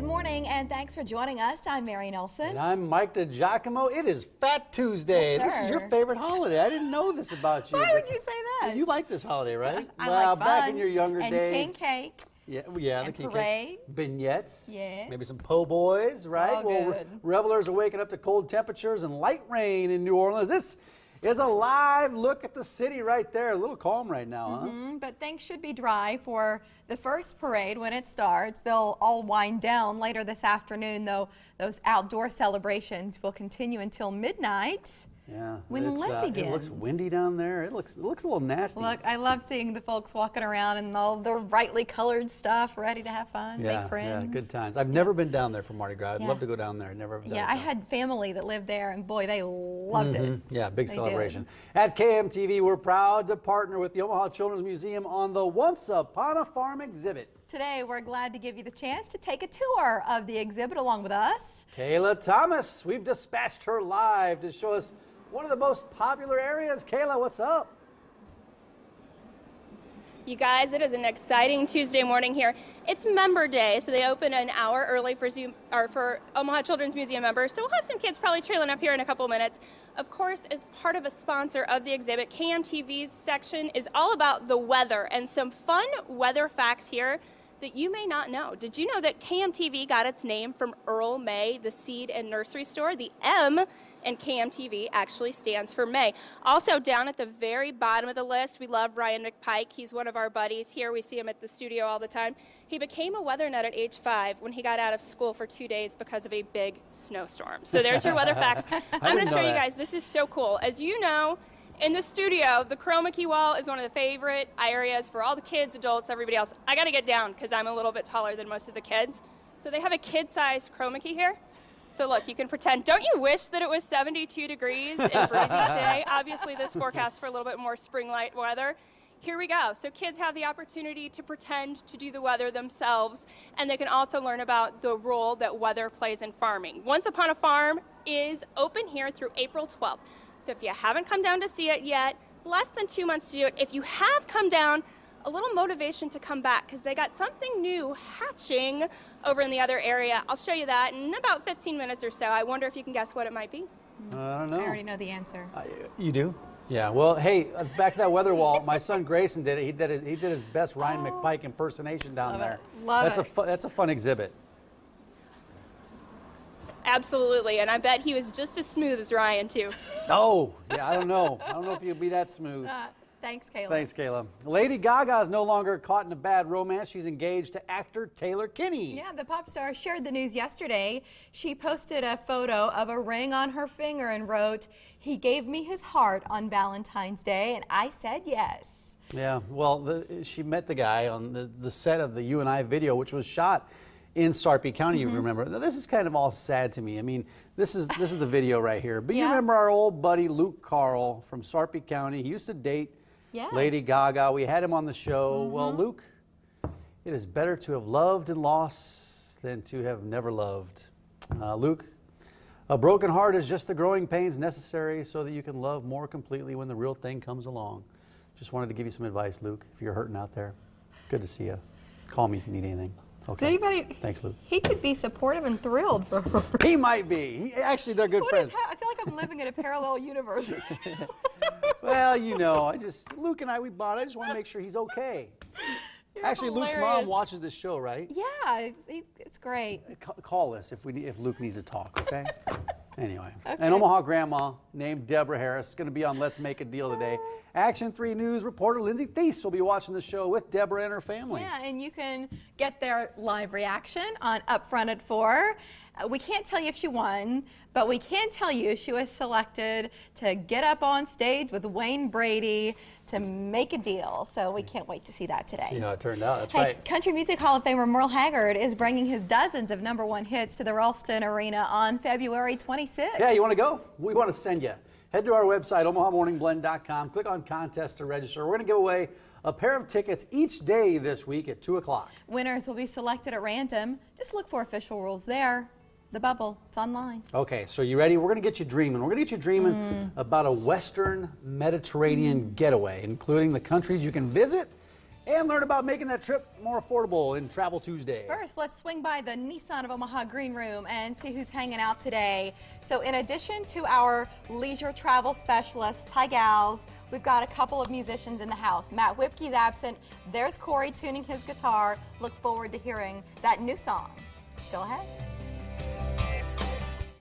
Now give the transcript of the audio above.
Good morning, and thanks for joining us. I'm Mary Nelson. And I'm Mike DiGiacomo. It is Fat Tuesday. Yes, this is your favorite holiday. I didn't know this about you. Why would you say that? You like this holiday, right? I well, like back in your younger and days. king cake. Yeah, yeah, the and king parade. cake. Beignets. Yes. Maybe some po' boys, right? all well, good. revelers are waking up to cold temperatures and light rain in New Orleans. This is a live look at the city right there. A little calm right now, huh? Mm, But things should be dry for the first parade when it starts. They'll all wind down later this afternoon, though those outdoor celebrations will continue until midnight. Yeah. When it's, Lent uh, It looks windy down there. It looks it looks a little nasty. Look, I love seeing the folks walking around and all the brightly colored stuff, ready to have fun, yeah, make friends. yeah, good times. I've never been down there for Mardi Gras. I'd Yeah. love to go down there. Never. Yeah, I had family that lived there, and boy, they loved it. Mm-hmm. Yeah, big They celebration. did. At KMTV, we're proud to partner with the Omaha Children's Museum on the Once Upon a Farm exhibit. Today, we're glad to give you the chance to take a tour of the exhibit along with us. Kayla Thomas, we've dispatched her live to show us one of the most popular areas. Kayla, what's up? You guys, it is an exciting Tuesday morning here. It's Member Day, so they open an hour early for Zoom or for Omaha Children's Museum members. So we'll have some kids probably trailing up here in a couple minutes. Of course, as part of a sponsor of the exhibit, KMTV's section is all about the weather and some fun weather facts here that you may not know. Did you know that KMTV got its name from Earl May, the seed and nursery store? The M in KMTV actually stands for May. Also, down at the very bottom of the list, we love Ryan McPike. He's one of our buddies here. We see him at the studio all the time. He became a weather nut at age five when he got out of school for two days because of a big snowstorm. So there's your weather facts. I'm going to show you guys. This is so cool. As you know, in the studio, the chroma key wall is one of the favorite areas for all the kids, adults, everybody else. I got to get down because I'm a little bit taller than most of the kids. So they have a kid-sized chroma key here. So look, you can pretend. Don't you wish that it was 72 degrees and breezy today? Obviously, this forecast for a little bit more spring-like weather. Here we go. So kids have the opportunity to pretend to do the weather themselves, and they can also learn about the role that weather plays in farming. Once Upon a Farm is open here through April 12th. So if you haven't come down to see it yet, less than two months to do it. If you have come down, a little motivation to come back because they got something new hatching over in the other area. I'll show you that in about 15 minutes or so. I wonder if you can guess what it might be. I don't know. I already know the answer. Uh, you do? Yeah. Well, hey, uh, back to that weather wall. My son Grayson did it. He did his, he did his best Ryan McPike impersonation down Oh. Love there. it. Love that's it. a fu- that's a fun exhibit. Absolutely, and I bet he was just as smooth as Ryan, too. Oh, yeah. I don't know. I don't know if you'll be that smooth. Uh, thanks, Kayla. Thanks, Kayla. Lady Gaga is no longer caught in a bad romance. She's engaged to actor Taylor Kinney. Yeah, the pop star shared the news yesterday. She posted a photo of a ring on her finger and wrote, He gave me his heart on Valentine's Day, and I said yes. Yeah, well, the, she met the guy on the, the set of the You and I video, which was shot in Sarpy County. Mm-hmm. You remember? Now, this is kind of all sad to me. I mean, this is this is the video right here. But you remember our old buddy Luc Carl from Sarpy County? He used to date Yes. Mm-hmm. Lady Gaga. We had him on the show. Well, Luc, it is better to have loved and lost than to have never loved. Uh, Luc, a broken heart is just the growing pains necessary so that you can love more completely when the real thing comes along. Just wanted to give you some advice, Luc, if you're hurting out there. Good to see you. Call me if you need anything. Okay. anybody? Thanks, Luc. He could be supportive and thrilled for her. He might be. He, actually, they're good What friends. Is ha- I feel like I'm living in a parallel universe. well, you know, I just Luc and I we bought. it. I just want to make sure he's okay. You're Actually, Luc's mom watches this show, right? Yeah, it's great. Uh, call us if we if Luke needs to talk, okay? anyway, an Omaha grandma named Deborah Harris is going to be on Let's Make a Deal today. Oh. Action 3 News reporter Lindsay Thies will be watching the show with Deborah and her family. Yeah, and you can get their live reaction on Upfront at 4. Uh, we can't tell you if she won, but we can tell you she was selected to get up on stage with Wayne Brady to make a deal. So we can't wait to see that today. See how it turned out. That's Hey, right. Country Music Hall of Famer Merle Haggard is bringing his dozens of number one hits to the Ralston Arena on February 26th. Yeah, you want to go? We want to send you. Head to our website, omahamorningblend.com. Click on contest to register. We're going to give away a pair of tickets each day this week at 2 o'clock. Winners will be selected at random. Just look for official rules there. The bubble, it's online. Okay, so you ready? We're going to get you dreaming. We're going to get you dreaming Mm. about a Western Mediterranean getaway, including the countries you can visit and learn about making that trip more affordable in Travel Tuesday. First, let's swing by the Nissan of Omaha Green Room and see who's hanging out today. So, in addition to our leisure travel specialist, Ty Gals, we've got a couple of musicians in the house. Matt Whipkey's absent. There's Corey tuning his guitar. Look forward to hearing that new song. Still ahead.